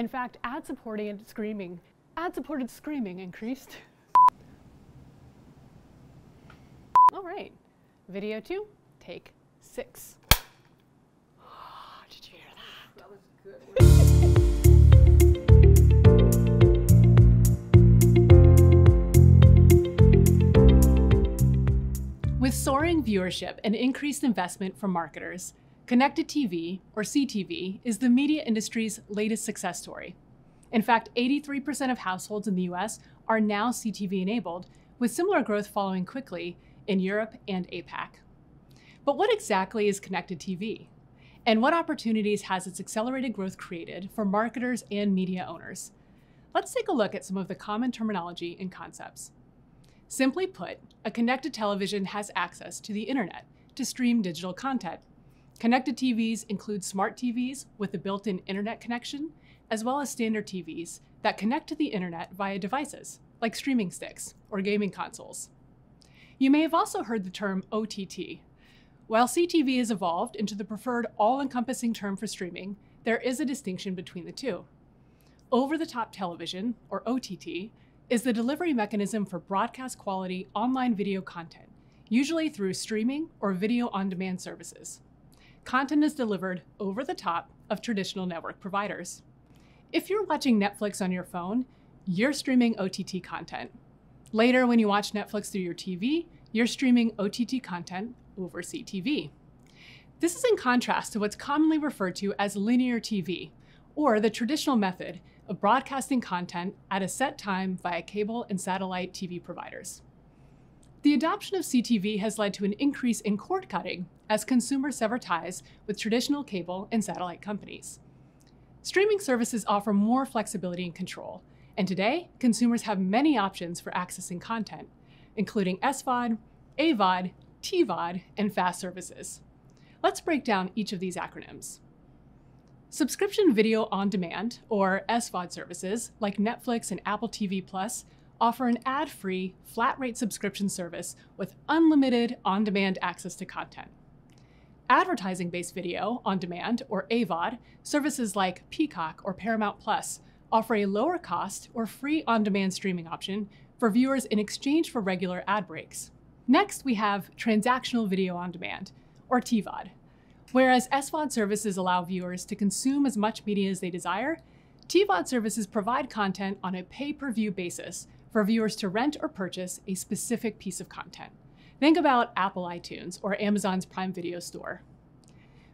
In fact, ad-supported screaming, ad-supported screaming increased. All right, video two, take six. Did you hear that? That was good. With soaring viewership and increased investment from marketers, connected TV, or CTV, is the media industry's latest success story. In fact, 83% of households in the US are now CTV enabled, with similar growth following quickly in Europe and APAC. But what exactly is connected TV? And what opportunities has its accelerated growth created for marketers and media owners? Let's take a look at some of the common terminology and concepts. Simply put, a connected television has access to the internet to stream digital content. Connected TVs include smart TVs with a built in internet connection, as well as standard TVs that connect to the internet via devices like streaming sticks or gaming consoles. You may have also heard the term OTT. While CTV has evolved into the preferred all encompassing term for streaming, there is a distinction between the two. Over the top television, or OTT, is the delivery mechanism for broadcast quality online video content, usually through streaming or video on demand services. Content is delivered over the top of traditional network providers. If you're watching Netflix on your phone, you're streaming OTT content. Later, when you watch Netflix through your TV, you're streaming OTT content over CTV. This is in contrast to what's commonly referred to as linear TV, or the traditional method of broadcasting content at a set time via cable and satellite TV providers. The adoption of CTV has led to an increase in cord cutting as consumers sever ties with traditional cable and satellite companies. Streaming services offer more flexibility and control, and today, consumers have many options for accessing content, including SVOD, AVOD, TVOD, and FAST services. Let's break down each of these acronyms. Subscription video on demand, or SVOD services, like Netflix and Apple TV Plus, offer an ad free, flat rate subscription service with unlimited on demand access to content. Advertising based video on demand, or AVOD, services like Peacock or Paramount Plus offer a lower cost or free on demand streaming option for viewers in exchange for regular ad breaks. Next, we have transactional video on demand, or TVOD. Whereas SVOD services allow viewers to consume as much media as they desire, TVOD services provide content on a pay per view basis for viewers to rent or purchase a specific piece of content. Think about Apple iTunes or Amazon's Prime Video store.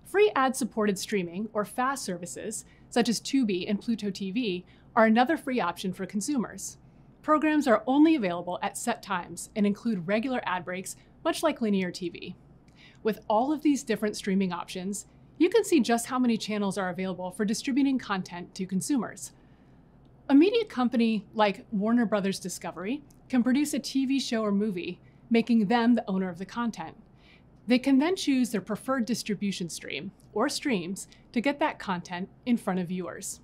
Free ad supported streaming, or FAST services, such as Tubi and Pluto TV, are another free option for consumers. Programs are only available at set times and include regular ad breaks, much like linear TV. With all of these different streaming options, you can see just how many channels are available for distributing content to consumers. A media company like Warner Brothers Discovery can produce a TV show or movie, making them the owner of the content. They can then choose their preferred distribution stream, or streams, to get that content in front of viewers.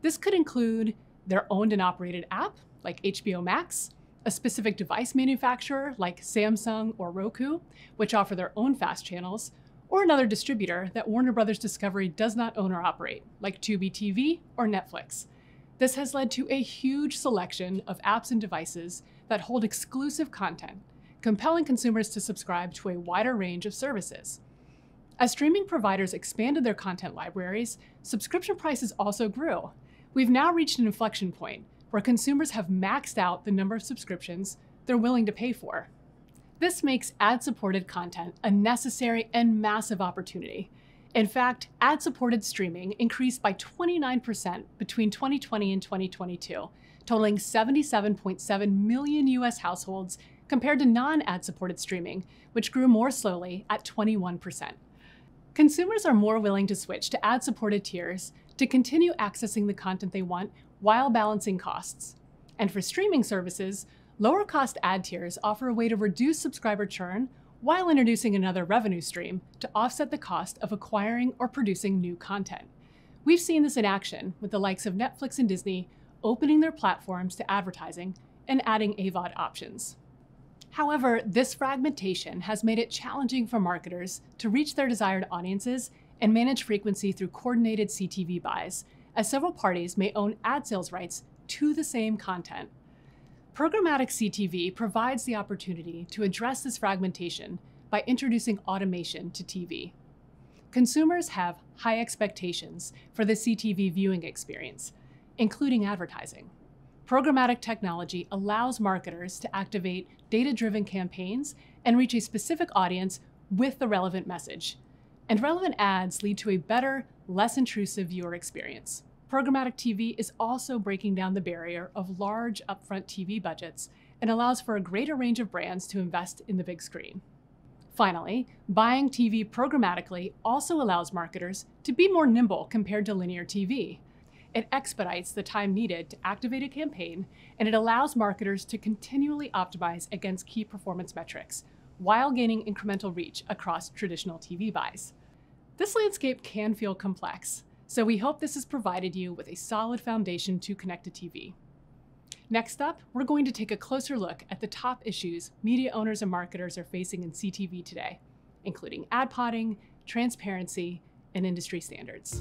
This could include their owned and operated app, like HBO Max, a specific device manufacturer like Samsung or Roku, which offer their own fast channels, or another distributor that Warner Brothers Discovery does not own or operate, like Tubi TV or Netflix. This has led to a huge selection of apps and devices that hold exclusive content, compelling consumers to subscribe to a wider range of services. As streaming providers expanded their content libraries, subscription prices also grew. We've now reached an inflection point where consumers have maxed out the number of subscriptions they're willing to pay for. This makes ad supported content a necessary and massive opportunity. In fact, ad supported streaming increased by 29% between 2020 and 2022, totaling 77.7 million US households compared to non ad supported streaming, which grew more slowly at 21%. Consumers are more willing to switch to ad supported tiers to continue accessing the content they want while balancing costs. And for streaming services, lower cost ad tiers offer a way to reduce subscriber churn while introducing another revenue stream to offset the cost of acquiring or producing new content. We've seen this in action with the likes of Netflix and Disney opening their platforms to advertising and adding AVOD options. However, this fragmentation has made it challenging for marketers to reach their desired audiences and manage frequency through coordinated CTV buys, as several parties may own ad sales rights to the same content. Programmatic CTV provides the opportunity to address this fragmentation by introducing automation to TV. Consumers have high expectations for the CTV viewing experience, including advertising. Programmatic technology allows marketers to activate data driven campaigns and reach a specific audience with the relevant message. And relevant ads lead to a better, less intrusive viewer experience. Programmatic TV is also breaking down the barrier of large upfront TV budgets and allows for a greater range of brands to invest in the big screen. Finally, buying TV programmatically also allows marketers to be more nimble compared to linear TV. It expedites the time needed to activate a campaign, and it allows marketers to continually optimize against key performance metrics while gaining incremental reach across traditional TV buys. This landscape can feel complex, so we hope this has provided you with a solid foundation to connected TV. Next up, we're going to take a closer look at the top issues media owners and marketers are facing in CTV today, including ad transparency, and industry standards.